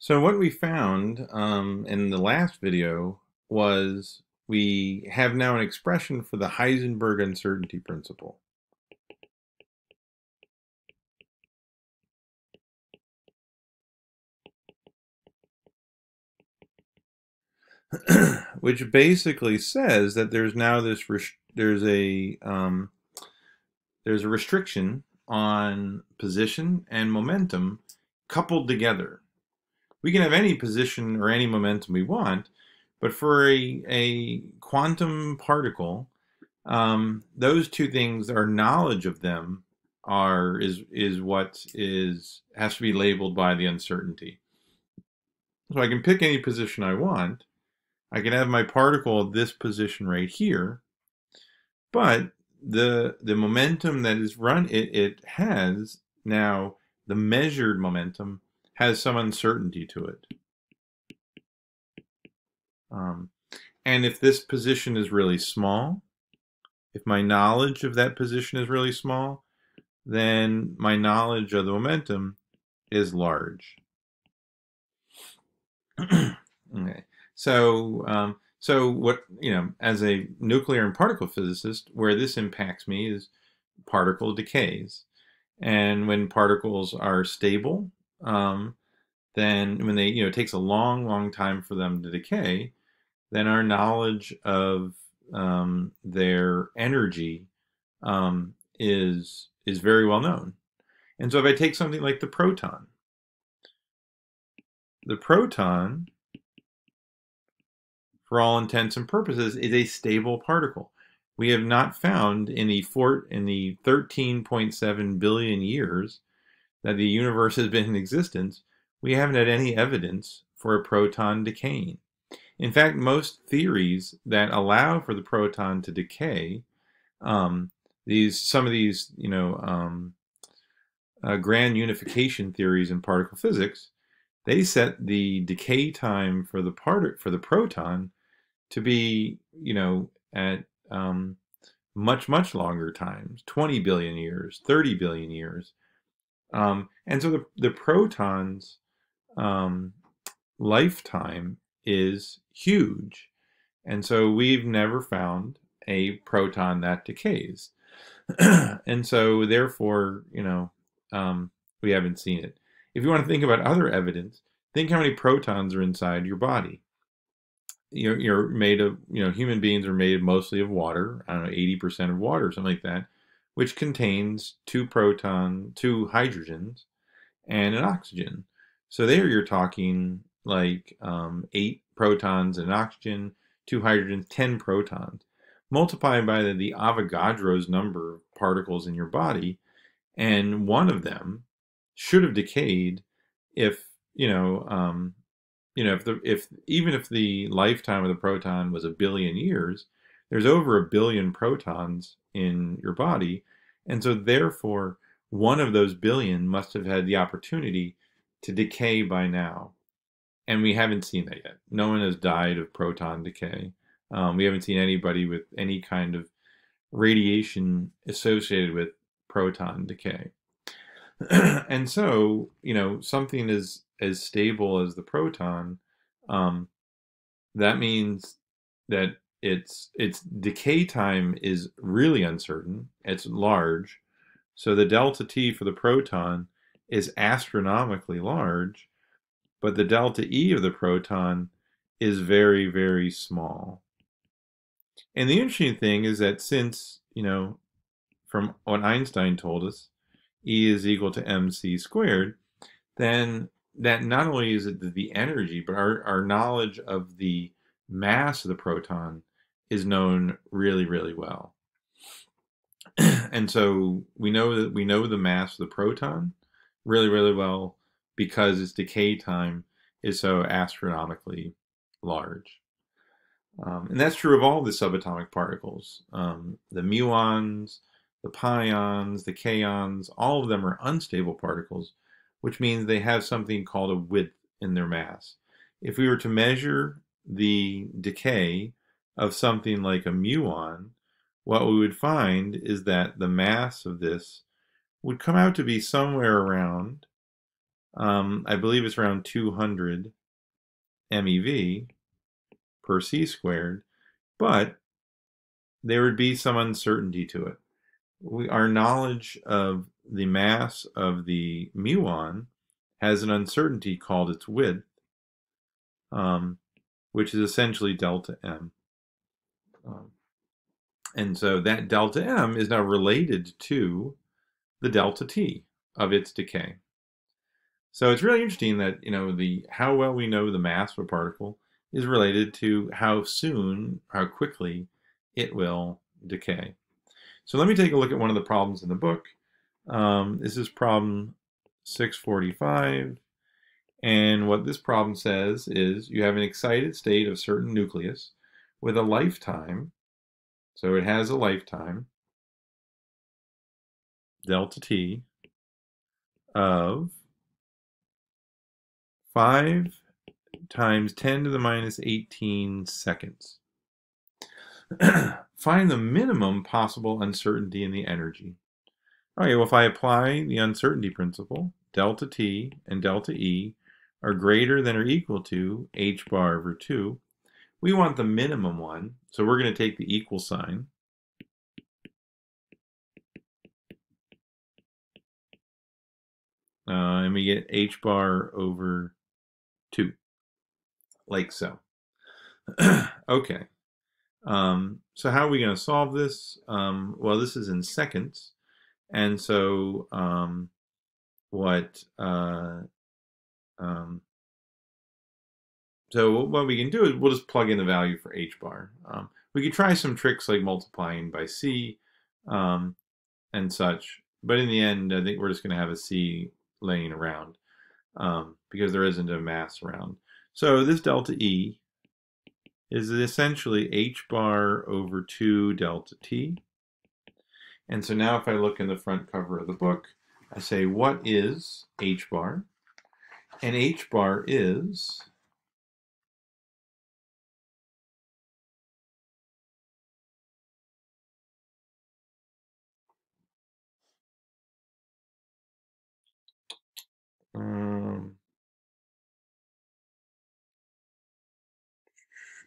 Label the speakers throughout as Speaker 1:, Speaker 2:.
Speaker 1: So what we found um, in the last video was we have now an expression for the Heisenberg uncertainty principle. which basically says that there's now this there's a um, there's a restriction on position and momentum coupled together we can have any position or any momentum we want, but for a, a quantum particle, um, those two things, our knowledge of them are is is what is has to be labeled by the uncertainty. So I can pick any position I want. I can have my particle at this position right here, but the the momentum that is run it, it has now the measured momentum has some uncertainty to it. Um, and if this position is really small, if my knowledge of that position is really small, then my knowledge of the momentum is large. okay, so um, so what you know, as a nuclear and particle physicist, where this impacts me is particle decays, and when particles are stable, um, then when they, you know, it takes a long, long time for them to decay, then our knowledge of um, their energy um, is is very well known. And so if I take something like the proton, the proton, for all intents and purposes, is a stable particle. We have not found in the four, in the 13.7 billion years that the universe has been in existence, we haven't had any evidence for a proton decaying. In fact, most theories that allow for the proton to decay, um, these some of these, you know, um, uh, grand unification theories in particle physics, they set the decay time for the part for the proton to be, you know, at um, much much longer times, 20 billion years, 30 billion years, um, and so the the protons um, lifetime is huge. And so we've never found a proton that decays. and so therefore, you know, um, we haven't seen it. If you want to think about other evidence, think how many protons are inside your body. You're, you're made of, you know, human beings are made mostly of water, I don't know, 80% of water, something like that, which contains two proton, two hydrogens, and an oxygen. So there you're talking like um, eight protons and oxygen, two hydrogens, 10 protons. Multiply by the, the Avogadro's number of particles in your body, and one of them should have decayed if, you know, um, you know, if the if even if the lifetime of the proton was a billion years, there's over a billion protons in your body, and so therefore one of those billion must have had the opportunity to decay by now. And we haven't seen that yet. No one has died of proton decay. Um, we haven't seen anybody with any kind of radiation associated with proton decay. and so, you know, something as as stable as the proton, um, that means that its its decay time is really uncertain. It's large. So the delta T for the proton is astronomically large, but the delta E of the proton is very, very small. And the interesting thing is that since, you know, from what Einstein told us, E is equal to mc squared, then that not only is it the energy, but our, our knowledge of the mass of the proton is known really, really well. and so we know that we know the mass of the proton, really, really well because its decay time is so astronomically large. Um, and that's true of all the subatomic particles. Um, the muons, the pions, the kaons, all of them are unstable particles, which means they have something called a width in their mass. If we were to measure the decay of something like a muon, what we would find is that the mass of this would come out to be somewhere around um, I believe it's around 200 MeV per c squared, but there would be some uncertainty to it. We, our knowledge of the mass of the muon has an uncertainty called its width, um, which is essentially delta m. Um, and so that delta m is now related to the delta t of its decay. So it's really interesting that you know the how well we know the mass of a particle is related to how soon, how quickly it will decay. So let me take a look at one of the problems in the book. Um, this is problem 645. And what this problem says is you have an excited state of certain nucleus with a lifetime. So it has a lifetime, delta t, of 5 times 10 to the minus 18 seconds. Find the minimum possible uncertainty in the energy. Okay, well if I apply the uncertainty principle, delta t and delta e are greater than or equal to h bar over 2, we want the minimum one, so we're going to take the equal sign. Uh, and we get h bar over 2, like so. okay. Um, so how are we going to solve this? Um, well, this is in seconds. And so um, what uh, um, so what we can do is we'll just plug in the value for h bar. Um, we could try some tricks like multiplying by c um, and such, but in the end, I think we're just going to have a c laying around um, because there isn't a mass around. So this delta E is essentially h bar over 2 delta t. And so now if I look in the front cover of the book, I say, what is h bar? And h bar is um,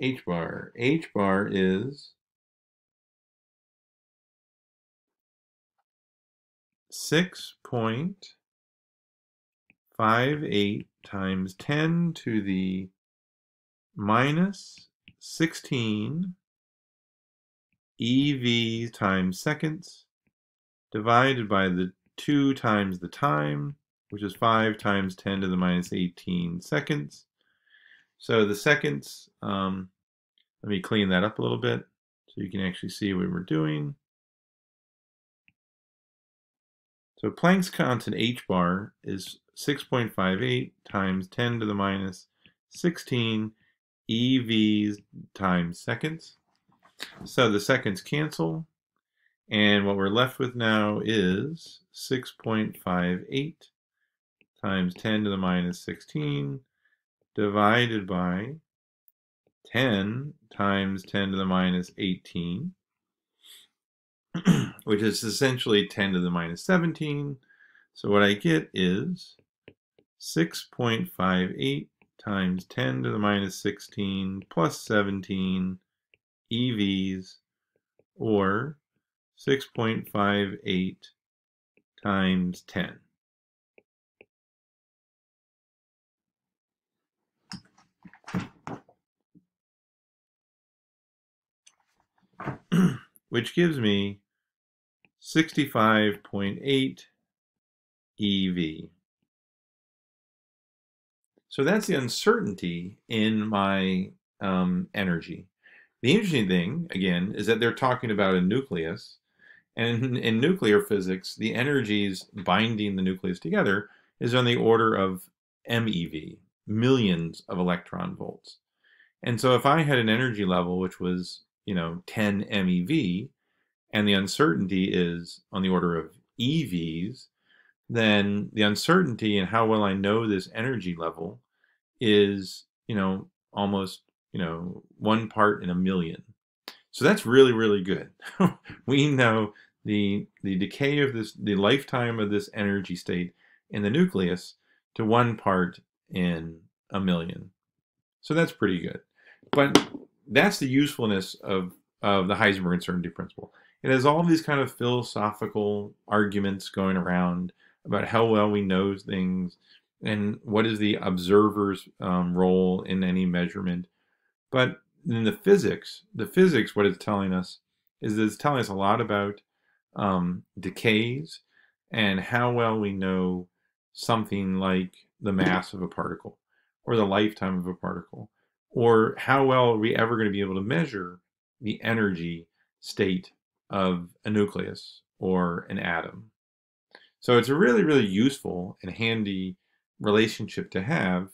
Speaker 1: H bar. H bar is six point five eight times ten to the minus sixteen EV times seconds divided by the 2 times the time, which is 5 times 10 to the minus 18 seconds, so the seconds, um, let me clean that up a little bit so you can actually see what we're doing. So Planck's constant h bar is 6.58 times 10 to the minus 16 EVs times seconds. So the seconds cancel. And what we're left with now is 6.58 times 10 to the minus 16 divided by 10 times 10 to the minus 18, which is essentially 10 to the minus 17. So what I get is 6.58 times 10 to the minus 16 plus 17 EVs, or 6.58 times 10. which gives me 65.8 EV. So that's the uncertainty in my um, energy. The interesting thing, again, is that they're talking about a nucleus. And in, in nuclear physics, the energies binding the nucleus together is on the order of MeV, millions of electron volts. And so if I had an energy level which was you know 10 MeV, and the uncertainty is on the order of EVs, then the uncertainty in how well I know this energy level is you know almost you know one part in a million. So that's really really good. we know the the decay of this the lifetime of this energy state in the nucleus to one part in a million. So that's pretty good. But that's the usefulness of, of the Heisenberg uncertainty principle. It has all these kind of philosophical arguments going around about how well we know things and what is the observer's um, role in any measurement. But in the physics, the physics, what it's telling us is it's telling us a lot about um, decays and how well we know something like the mass of a particle or the lifetime of a particle or how well are we ever going to be able to measure the energy state of a nucleus or an atom. So it's a really, really useful and handy relationship to have.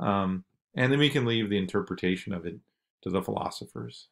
Speaker 1: Um, and then we can leave the interpretation of it to the philosophers.